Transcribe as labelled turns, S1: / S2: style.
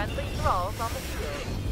S1: Friendly thralls on the field.